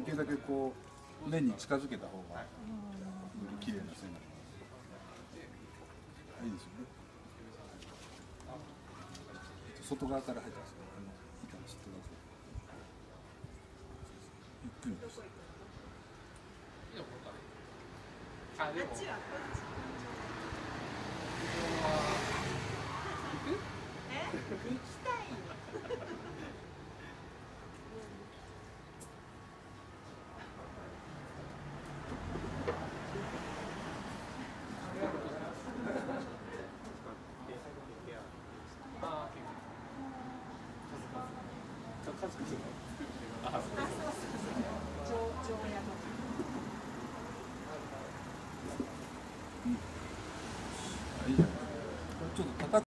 できるだけこう面に近づけた方がより綺麗な線になりますあいいですよね外側から入ってますあの板の外側からゆっくりですあでも。こっちはこっちうん。